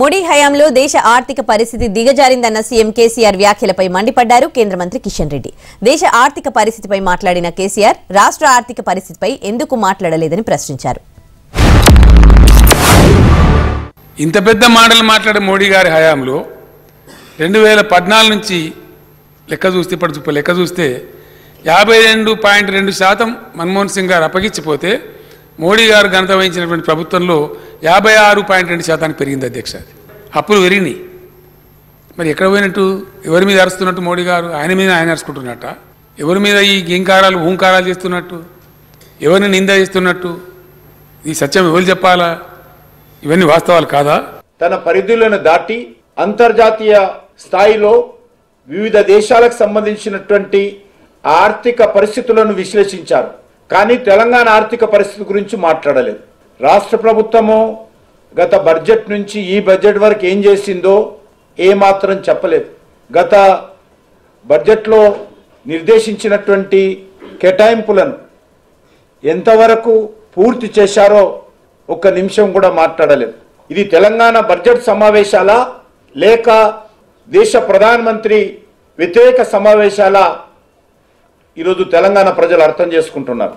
మోడీ హయాంలో దేశ ఆర్థిక పరిస్థితి దిగజారిందన్న సీఎం కేసీఆర్ వ్యాఖ్యలపై మండిపడ్డారు కేంద్ర మంత్రి కిషన్ రెడ్డి. దేశ ఆర్థిక పరిస్థితిపై మాట్లాడిన కేసీఆర్ రాష్ట్ర ఆర్థిక పరిస్థితిపై ఎందుకు మాట్లాడలేదని ప్రశ్నించారు. ఇంత పెద్ద మాటలు మాట్లాడే మోడీ గారి హయాంలో రెండు వేల పద్నాలుగు నుంచి లెక్క చూస్తే ఇప్పుడు చూప లెక్క చూస్తే యాభై రెండు పాయింట్ రెండు శాతం మన్మోహన్ సింగ్ గారు అప్పగించిపోతే మోడీ గారు ఘనత వహించినటువంటి ప్రభుత్వంలో యాభై ఆరు పాయింట్ రెండు శాతానికి పెరిగింది అధ్యక్ష. అది అప్పులు పెరిగినాయి. మరి ఎక్కడ పోయినట్టు? ఎవరి మీద అరుస్తున్నట్టు మోడీ గారు? ఆయన మీద ఆయన అరుచుకుంటున్నట్ట? ఎవరి మీద ఈ గింకారాలు హూంకారాలు చేస్తున్నట్టు? ఎవరిని నింద చేస్తున్నట్టు? ఈ సత్యం ఎవరు చెప్పాలా? ఇవన్నీ వాస్తవాలు కాదా? తన పరిధులను దాటి అంతర్జాతీయ స్థాయిలో వివిధ దేశాలకు సంబంధించినటువంటి ఆర్థిక పరిస్థితులను విశ్లేషించారు. కానీ తెలంగాణ ఆర్థిక పరిస్థితి గురించి మాట్లాడలేదు. రాష్ట్ర ప్రభుత్వము గత బడ్జెట్ నుంచి ఈ బడ్జెట్ వరకు ఏం చేసిందో ఏమాత్రం చెప్పలేదు. గత బడ్జెట్లో నిర్దేశించినటువంటి కేటాయింపులను ఎంతవరకు పూర్తి చేశారో ఒక్క నిమిషం కూడా మాట్లాడలేదు. ఇది తెలంగాణ బడ్జెట్ సమావేశాల లేక దేశ ప్రధానమంత్రి వ్యతిరేక సమావేశాల ఈరోజు తెలంగాణ ప్రజలు అర్థం చేసుకుంటున్నారు.